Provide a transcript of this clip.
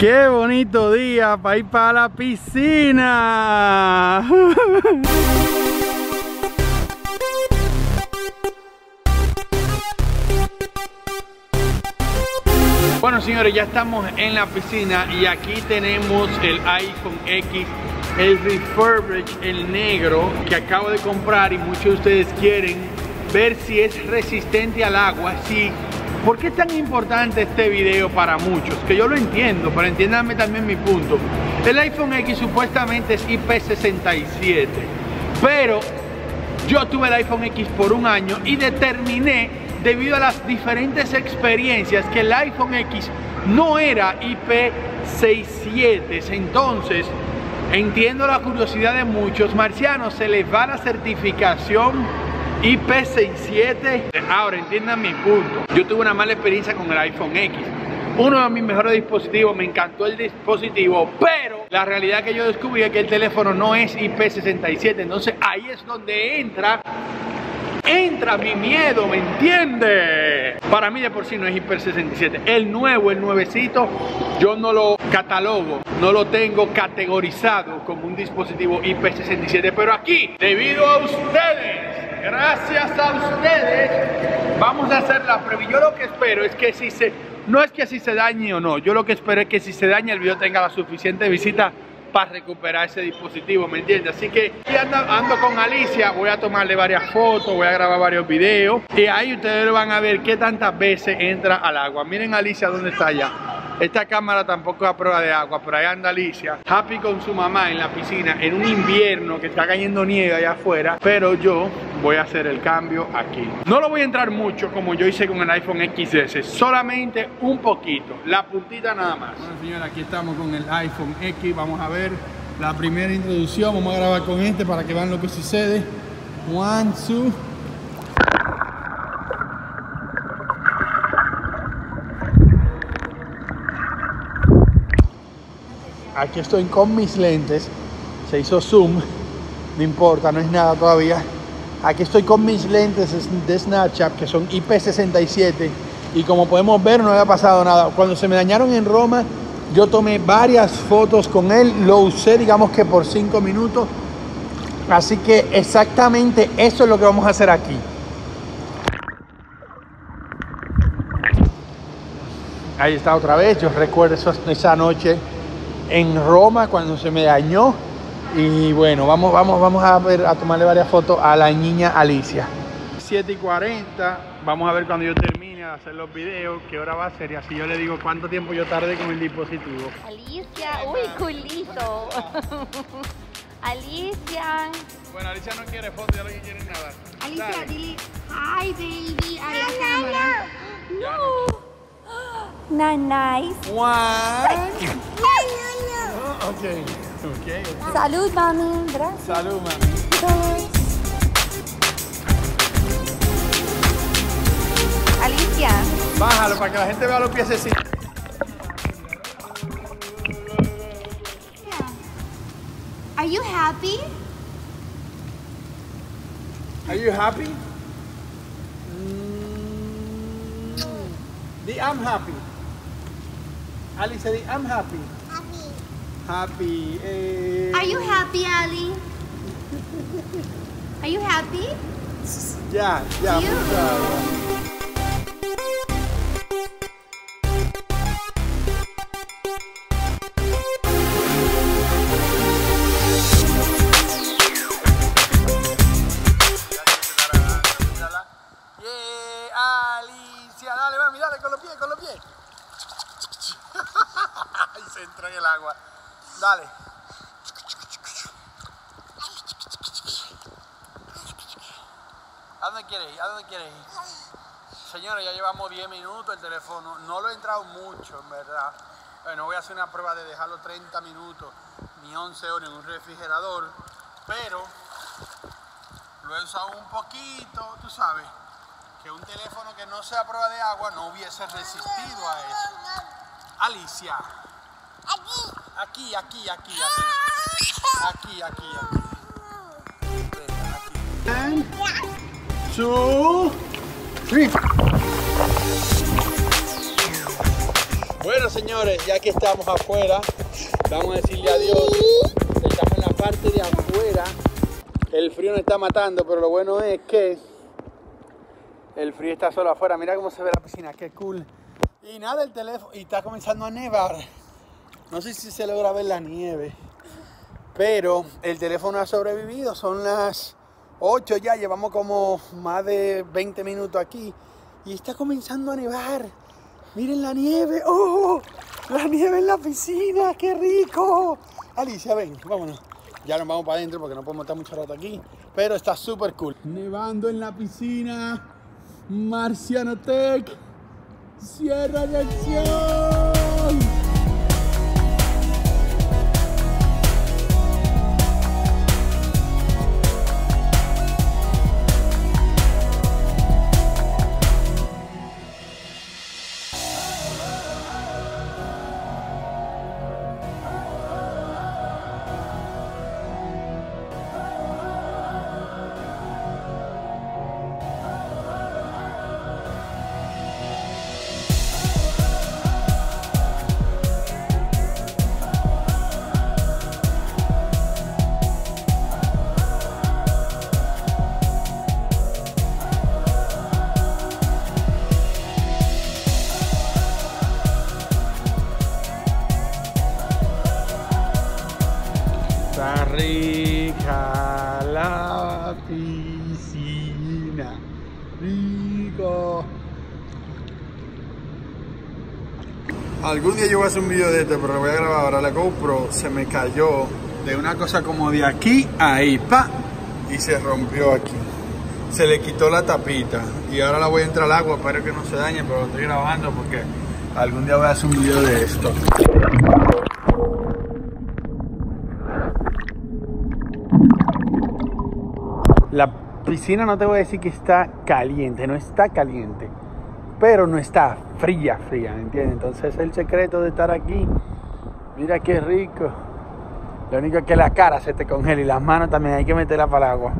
Qué bonito día para ir para la piscina. Bueno señores, ya estamos en la piscina y aquí tenemos el iPhone X, el refurbished, el negro que acabo de comprar y muchos de ustedes quieren ver si es resistente al agua, ¿Por qué es tan importante este video para muchos? Que yo lo entiendo, pero entiéndanme también mi punto. El iPhone X supuestamente es IP67, pero yo tuve el iPhone X por un año y determiné, debido a las diferentes experiencias, que el iPhone X no era IP67. Entonces, entiendo la curiosidad de muchos. Marcianos, se les va la certificación IP67. Ahora entiendan mi punto. Yo tuve una mala experiencia con el iPhone X. Uno de mis mejores dispositivos, me encantó el dispositivo, pero la realidad que yo descubrí es que el teléfono no es IP67. Entonces ahí es donde entra entra mi miedo, ¿me entiende? Para mí de por sí no es IP67. El nuevo, el nuevecito, yo no lo catalogo, no lo tengo categorizado como un dispositivo IP67. Pero aquí, debido a ustedes, gracias a ustedes, vamos a hacer la prueba. Yo lo que espero es que si se, no es que si se dañe o no, yo lo que espero es que si se daña el video tenga la suficiente visita para recuperar ese dispositivo, ¿me entiendes? Así que ando, ando, con Alicia, voy a tomarle varias fotos, voy a grabar varios videos y ahí ustedes van a ver qué tantas veces entra al agua. Miren Alicia dónde está ya. Esta cámara tampoco es a prueba de agua, pero ahí anda Alicia, happy con su mamá en la piscina, en un invierno que está cayendo nieve allá afuera, pero yo voy a hacer el cambio aquí. No lo voy a entrar mucho como yo hice con el iPhone XS, solamente un poquito, la puntita nada más. Bueno señores, aquí estamos con el iPhone X, vamos a ver la primera introducción, vamos a grabar con este para que vean lo que sucede. One, two. Aquí estoy con mis lentes, se hizo zoom, no importa, no es nada todavía. Aquí estoy con mis lentes de Snapchat que son IP67 y como podemos ver no había pasado nada. Cuando se me dañaron en Roma, yo tomé varias fotos con él, lo usé digamos que por 5 minutos. Así que exactamente eso es lo que vamos a hacer aquí. Ahí está otra vez, yo recuerdo esa noche en Roma cuando se me dañó. Y bueno, vamos, vamos, vamos a ver, a tomarle varias fotos a la niña Alicia. 7 y 40, vamos a ver cuando yo termine de hacer los videos, qué hora va a ser y así yo le digo cuánto tiempo yo tardé con el dispositivo. Alicia, uy, culito. Alicia. Bueno, Alicia no quiere fotos, ya lo que quiere es nada. Alicia, Dale. dile hi baby a la cámara. No. Not nice. One. Ok, ok. Salud, mami. Gracias. Salud, mami. Alicia. Bájalo para que la gente vea los pies así. Are you happy? Are you happy? Mm. Di I'm happy. Alicia, di I'm happy. Happy. Eh. Are you happy, Ali? Are you happy? Ya, ya. You. ya, ya. Yeah, Alicia, dale mami, dale con los pies, con los pies. y se entra en el agua. Dale. ¿A dónde quieres ir? ¿A dónde quieres ir? Señora, ya llevamos 10 minutos el teléfono. No lo he entrado mucho, en verdad. Bueno, voy a hacer una prueba de dejarlo 30 minutos, ni 11 horas en un refrigerador. Pero lo he usado un poquito, tú sabes, que un teléfono que no sea prueba de agua no hubiese resistido a eso. Alicia. Aquí, aquí, aquí, aquí. Aquí, aquí, aquí. Aquí. Two, three. Bueno, señores, ya que estamos afuera, vamos a decirle adiós. Estamos en la parte de afuera. El frío nos está matando, pero lo bueno es que el frío está solo afuera. Mira cómo se ve la piscina, qué cool. Y nada, el teléfono. Y está comenzando a nevar. No sé si se logra ver la nieve. Pero el teléfono ha sobrevivido. Son las 8 ya. Llevamos como más de 20 minutos aquí. Y está comenzando a nevar. Miren la nieve. ¡Oh! La nieve en la piscina. ¡Qué rico! Alicia, ven, vámonos. Ya nos vamos para adentro porque no podemos estar mucho rato aquí. Pero está súper cool. Nevando en la piscina. Marciano Tech. Cierra de acción. Rica la piscina. Rico. Algún día yo voy a hacer un video de este, pero lo voy a grabar ahora. La GoPro se me cayó de una cosa como de aquí a ahí, pa, y se rompió aquí. Se le quitó la tapita y ahora la voy a entrar al agua. Espero que no se dañe, pero lo estoy grabando porque algún día voy a hacer un video de esto. La piscina no te voy a decir que está caliente, no está caliente, pero no está fría, fría, ¿entiendes? Entonces el secreto de estar aquí, mira qué rico. Lo único es que la cara se te congela y las manos también hay que meterla para el agua.